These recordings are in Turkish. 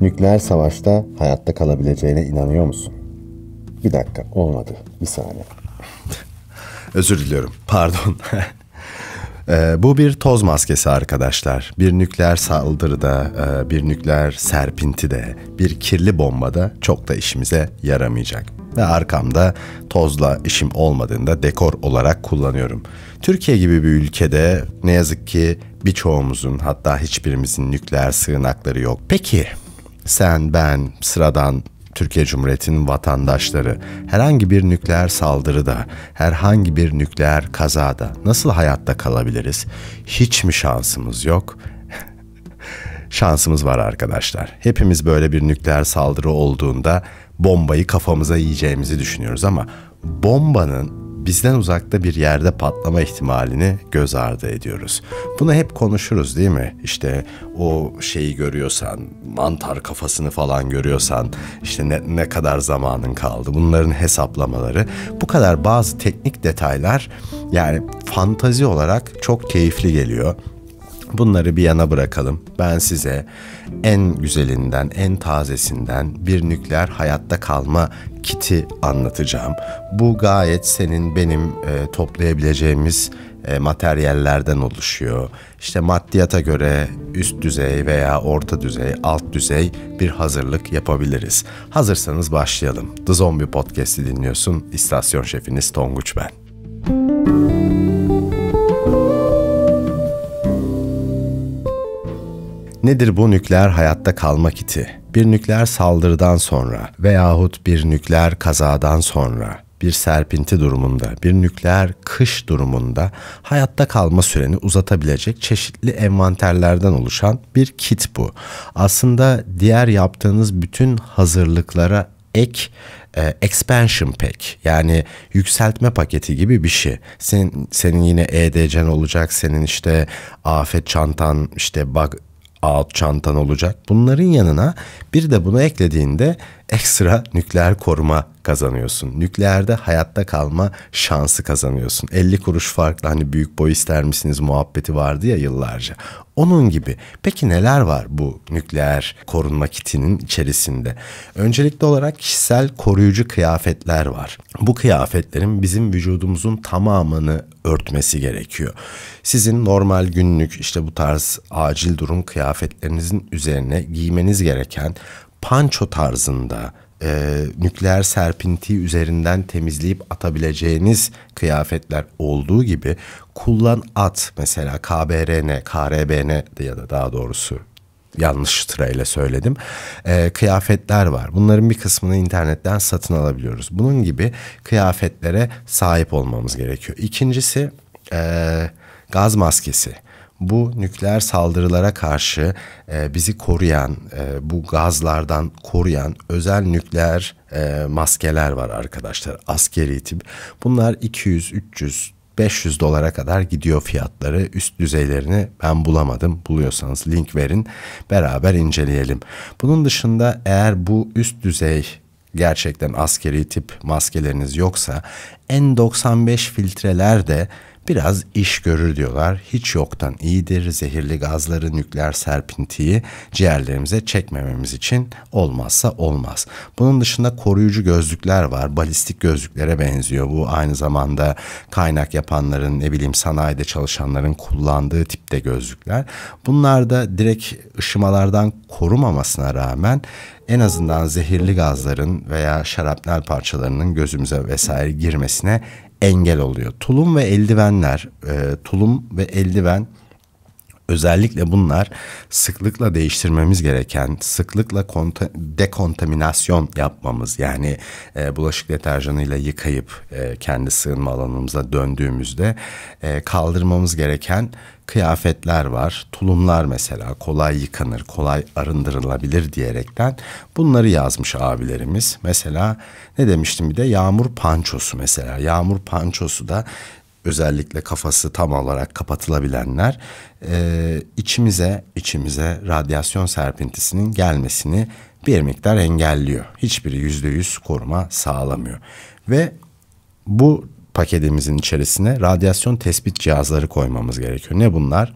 Nükleer savaşta hayatta kalabileceğine inanıyor musun? Bir dakika olmadı. Bir saniye. Özür diliyorum. Pardon. Ee, bu bir toz maskesi arkadaşlar. Bir nükleer saldırıda, e, bir nükleer serpintide, bir kirli bombada çok da işimize yaramayacak. Ve arkamda tozla işim olmadığında dekor olarak kullanıyorum. Türkiye gibi bir ülkede ne yazık ki birçoğumuzun hatta hiçbirimizin nükleer sığınakları yok. Peki sen, ben, sıradan Türkiye Cumhuriyeti'nin vatandaşları herhangi bir nükleer saldırıda, herhangi bir nükleer kazada nasıl hayatta kalabiliriz? Hiç mi şansımız yok? şansımız var arkadaşlar. Hepimiz böyle bir nükleer saldırı olduğunda bombayı kafamıza yiyeceğimizi düşünüyoruz ama bombanın bizden uzakta bir yerde patlama ihtimalini göz ardı ediyoruz. Bunu hep konuşuruz değil mi? İşte o şeyi görüyorsan, mantar kafasını falan görüyorsan, işte ne, ne kadar zamanın kaldı, bunların hesaplamaları. Bu kadar bazı teknik detaylar yani fantazi olarak çok keyifli geliyor. Bunları bir yana bırakalım. Ben size en güzelinden, en tazesinden bir nükleer hayatta kalma kiti anlatacağım. Bu gayet senin benim e, toplayabileceğimiz e, materyallerden oluşuyor. İşte maddiyata göre üst düzey veya orta düzey, alt düzey bir hazırlık yapabiliriz. Hazırsanız başlayalım. The Zombie Podcast'i dinliyorsun. İstasyon şefiniz Tonguç ben. Nedir bu nükleer hayatta kalma kiti? Bir nükleer saldırıdan sonra veyahut bir nükleer kazadan sonra bir serpinti durumunda, bir nükleer kış durumunda hayatta kalma süreni uzatabilecek çeşitli envanterlerden oluşan bir kit bu. Aslında diğer yaptığınız bütün hazırlıklara ek e, expansion pack yani yükseltme paketi gibi bir şey. Senin, senin yine EDC'n olacak, senin işte afet çantan, işte bug out çantan olacak. Bunların yanına bir de bunu eklediğinde ekstra nükleer koruma kazanıyorsun. Nükleerde hayatta kalma şansı kazanıyorsun. 50 kuruş farklı hani büyük boy ister misiniz muhabbeti vardı ya yıllarca. Onun gibi. Peki neler var bu nükleer korunma kitinin içerisinde? Öncelikli olarak kişisel koruyucu kıyafetler var. Bu kıyafetlerin bizim vücudumuzun tamamını örtmesi gerekiyor. Sizin normal günlük işte bu tarz acil durum kıyafetlerinizin üzerine giymeniz gereken panço tarzında e, nükleer serpintiyi üzerinden temizleyip atabileceğiniz kıyafetler olduğu gibi kullan at mesela KBRN, KRBN ya da daha doğrusu yanlış sırayla söyledim. E, kıyafetler var. Bunların bir kısmını internetten satın alabiliyoruz. Bunun gibi kıyafetlere sahip olmamız gerekiyor. İkincisi e, gaz maskesi bu nükleer saldırılara karşı e, bizi koruyan, e, bu gazlardan koruyan özel nükleer e, maskeler var arkadaşlar. Askeri tip. Bunlar 200, 300, 500 dolara kadar gidiyor fiyatları. Üst düzeylerini ben bulamadım. Buluyorsanız link verin. Beraber inceleyelim. Bunun dışında eğer bu üst düzey gerçekten askeri tip maskeleriniz yoksa N95 filtreler de biraz iş görür diyorlar. Hiç yoktan iyidir. Zehirli gazları, nükleer serpintiyi ciğerlerimize çekmememiz için olmazsa olmaz. Bunun dışında koruyucu gözlükler var. Balistik gözlüklere benziyor. Bu aynı zamanda kaynak yapanların, ne bileyim sanayide çalışanların kullandığı tipte gözlükler. Bunlar da direkt ışımalardan korumamasına rağmen en azından zehirli gazların veya şarapnel parçalarının gözümüze vesaire girmesine engel oluyor. Tulum ve eldivenler, e, tulum ve eldiven özellikle bunlar sıklıkla değiştirmemiz gereken, sıklıkla dekontaminasyon yapmamız yani e, bulaşık deterjanıyla yıkayıp e, kendi sığınma alanımıza döndüğümüzde e, kaldırmamız gereken kıyafetler var. Tulumlar mesela kolay yıkanır, kolay arındırılabilir diyerekten bunları yazmış abilerimiz. Mesela ne demiştim bir de yağmur pançosu mesela. Yağmur pançosu da özellikle kafası tam olarak kapatılabilenler e, içimize içimize radyasyon serpintisinin gelmesini bir miktar engelliyor. Hiçbiri yüzde yüz koruma sağlamıyor. Ve bu paketimizin içerisine radyasyon tespit cihazları koymamız gerekiyor. Ne bunlar?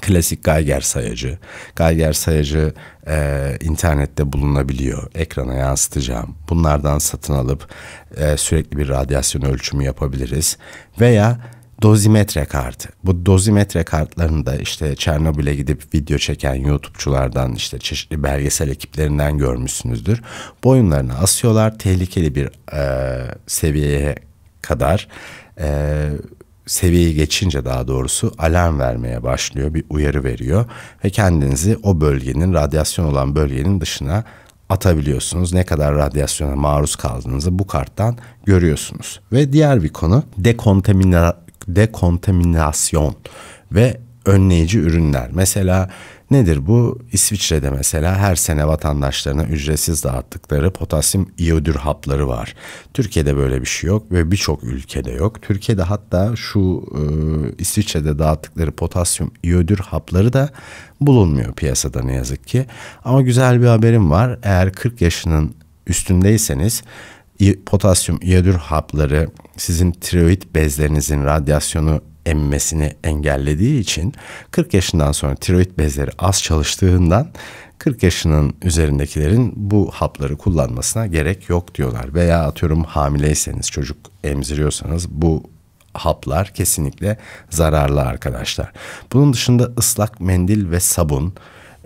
Klasik Geiger sayacı. Geiger sayacı e, internette bulunabiliyor. Ekrana yansıtacağım. Bunlardan satın alıp e, sürekli bir radyasyon ölçümü yapabiliriz. Veya dozimetre kartı. Bu dozimetre kartlarını da işte Çernobil'e gidip video çeken YouTube'çulardan işte çeşitli belgesel ekiplerinden görmüşsünüzdür. Boyunlarına asıyorlar. Tehlikeli bir e, seviyeye kadar e, seviyeyi geçince daha doğrusu alarm vermeye başlıyor. Bir uyarı veriyor ve kendinizi o bölgenin radyasyon olan bölgenin dışına atabiliyorsunuz. Ne kadar radyasyona maruz kaldığınızı bu karttan görüyorsunuz. Ve diğer bir konu dekontamina, dekontaminasyon ve önleyici ürünler. Mesela nedir bu? İsviçre'de mesela her sene vatandaşlarına ücretsiz dağıttıkları potasyum iyodür hapları var. Türkiye'de böyle bir şey yok ve birçok ülkede yok. Türkiye'de hatta şu e, İsviçre'de dağıttıkları potasyum iyodür hapları da bulunmuyor piyasada ne yazık ki. Ama güzel bir haberim var. Eğer 40 yaşının üstündeyseniz potasyum iyodür hapları sizin tiroid bezlerinizin radyasyonu emmesini engellediği için 40 yaşından sonra tiroid bezleri az çalıştığından 40 yaşının üzerindekilerin bu hapları kullanmasına gerek yok diyorlar. Veya atıyorum hamileyseniz çocuk emziriyorsanız bu haplar kesinlikle zararlı arkadaşlar. Bunun dışında ıslak mendil ve sabun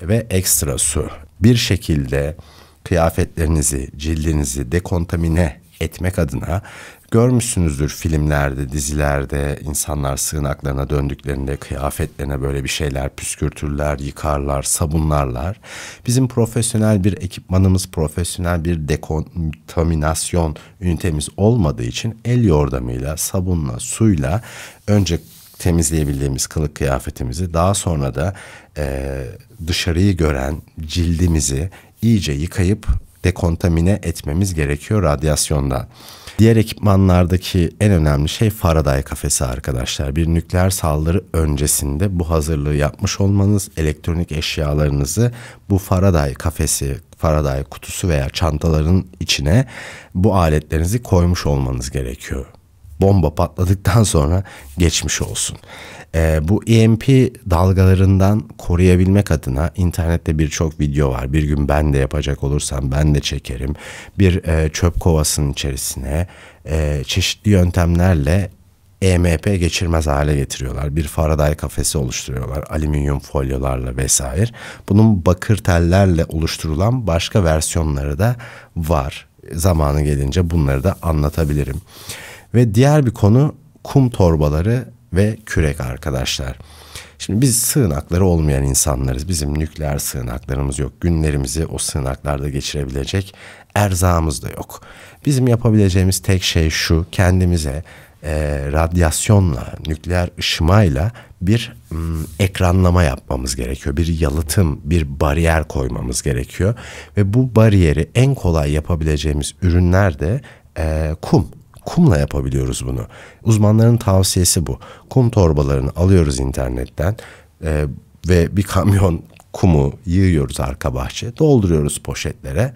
ve ekstra su bir şekilde kıyafetlerinizi, cildinizi dekontamine etmek adına görmüşsünüzdür filmlerde, dizilerde insanlar sığınaklarına döndüklerinde kıyafetlerine böyle bir şeyler püskürtürler, yıkarlar, sabunlarlar. Bizim profesyonel bir ekipmanımız, profesyonel bir dekontaminasyon ünitemiz olmadığı için el yordamıyla, sabunla, suyla önce temizleyebildiğimiz kılık kıyafetimizi daha sonra da e, dışarıyı gören cildimizi iyice yıkayıp dekontamine etmemiz gerekiyor radyasyondan. Diğer ekipmanlardaki en önemli şey Faraday kafesi arkadaşlar. Bir nükleer saldırı öncesinde bu hazırlığı yapmış olmanız, elektronik eşyalarınızı bu Faraday kafesi, Faraday kutusu veya çantaların içine bu aletlerinizi koymuş olmanız gerekiyor bomba patladıktan sonra geçmiş olsun. E, bu EMP dalgalarından koruyabilmek adına internette birçok video var. Bir gün ben de yapacak olursam ben de çekerim. Bir e, çöp kovasının içerisine e, çeşitli yöntemlerle EMP geçirmez hale getiriyorlar. Bir Faraday kafesi oluşturuyorlar alüminyum folyolarla vesaire. Bunun bakır tellerle oluşturulan başka versiyonları da var. Zamanı gelince bunları da anlatabilirim. Ve diğer bir konu kum torbaları ve kürek arkadaşlar. Şimdi biz sığınakları olmayan insanlarız. Bizim nükleer sığınaklarımız yok. Günlerimizi o sığınaklarda geçirebilecek erzağımız da yok. Bizim yapabileceğimiz tek şey şu kendimize e, radyasyonla, nükleer ışımayla bir m, ekranlama yapmamız gerekiyor. Bir yalıtım, bir bariyer koymamız gerekiyor. Ve bu bariyeri en kolay yapabileceğimiz ürünler de e, kum kumla yapabiliyoruz bunu. Uzmanların tavsiyesi bu. Kum torbalarını alıyoruz internetten e, ve bir kamyon kumu yığıyoruz arka bahçe, dolduruyoruz poşetlere.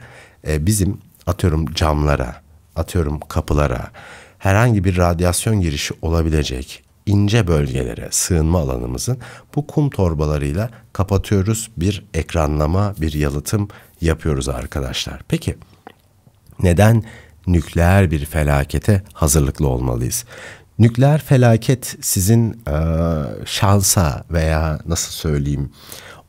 E, bizim atıyorum camlara, atıyorum kapılara herhangi bir radyasyon girişi olabilecek ince bölgelere sığınma alanımızın bu kum torbalarıyla kapatıyoruz. Bir ekranlama, bir yalıtım yapıyoruz arkadaşlar. Peki neden nükleer bir felakete hazırlıklı olmalıyız. Nükleer felaket sizin e, şansa veya nasıl söyleyeyim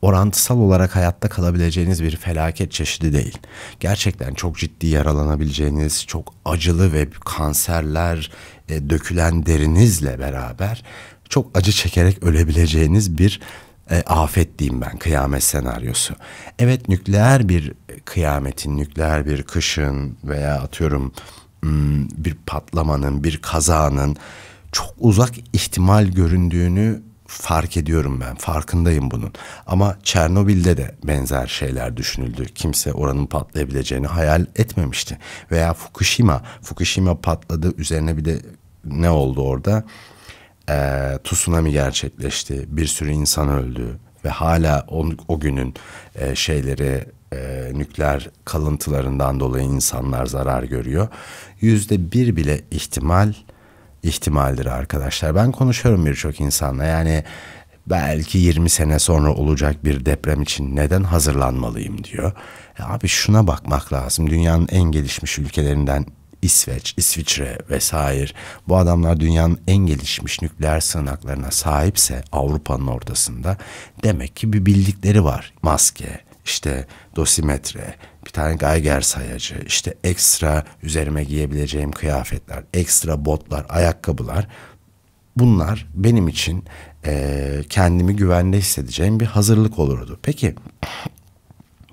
orantısal olarak hayatta kalabileceğiniz bir felaket çeşidi değil. Gerçekten çok ciddi yaralanabileceğiniz, çok acılı ve kanserler e, dökülen derinizle beraber çok acı çekerek ölebileceğiniz bir e, afet diyeyim ben kıyamet senaryosu. Evet nükleer bir kıyametin, nükleer bir kışın veya atıyorum hmm, bir patlamanın, bir kazanın çok uzak ihtimal göründüğünü fark ediyorum ben. Farkındayım bunun. Ama Çernobil'de de benzer şeyler düşünüldü. Kimse oranın patlayabileceğini hayal etmemişti. Veya Fukushima, Fukushima patladı. Üzerine bir de ne oldu orada? E, tsunami gerçekleşti. Bir sürü insan öldü ve hala o, o günün e, şeyleri e, nükleer kalıntılarından dolayı insanlar zarar görüyor. Yüzde bir bile ihtimal ihtimaldir arkadaşlar. Ben konuşuyorum birçok insanla yani belki 20 sene sonra olacak bir deprem için neden hazırlanmalıyım diyor. E abi şuna bakmak lazım. Dünyanın en gelişmiş ülkelerinden İsveç, İsviçre vesaire bu adamlar dünyanın en gelişmiş nükleer sığınaklarına sahipse Avrupa'nın ortasında demek ki bir bildikleri var. Maske, işte dosimetre, bir tane Geiger sayacı, işte ekstra üzerime giyebileceğim kıyafetler, ekstra botlar, ayakkabılar. Bunlar benim için e, kendimi güvende hissedeceğim bir hazırlık olurdu. Peki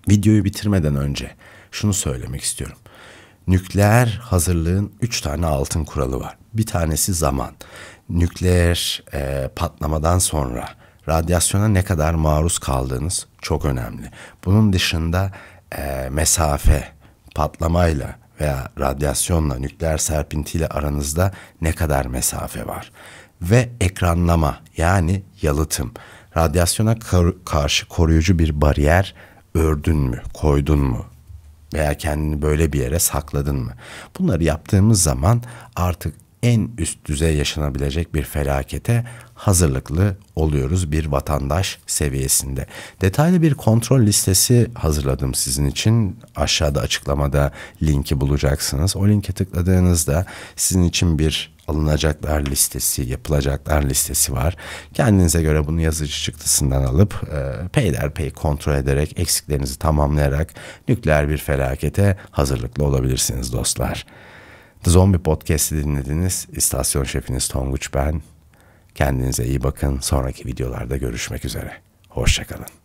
videoyu bitirmeden önce şunu söylemek istiyorum. Nükleer hazırlığın üç tane altın kuralı var. Bir tanesi zaman. Nükleer e, patlamadan sonra radyasyona ne kadar maruz kaldığınız çok önemli. Bunun dışında e, mesafe, patlamayla veya radyasyonla, nükleer serpintiyle aranızda ne kadar mesafe var. Ve ekranlama yani yalıtım. Radyasyona kar- karşı koruyucu bir bariyer ördün mü, koydun mu? Veya kendini böyle bir yere sakladın mı? Bunları yaptığımız zaman artık en üst düzey yaşanabilecek bir felakete hazırlıklı oluyoruz bir vatandaş seviyesinde. Detaylı bir kontrol listesi hazırladım sizin için. Aşağıda açıklamada linki bulacaksınız. O linke tıkladığınızda sizin için bir alınacaklar listesi, yapılacaklar listesi var. Kendinize göre bunu yazıcı çıktısından alıp e, peyderpey kontrol ederek eksiklerinizi tamamlayarak nükleer bir felakete hazırlıklı olabilirsiniz dostlar. The Zombie Podcast'i dinlediniz. İstasyon şefiniz Tonguç ben. Kendinize iyi bakın. Sonraki videolarda görüşmek üzere. Hoşçakalın.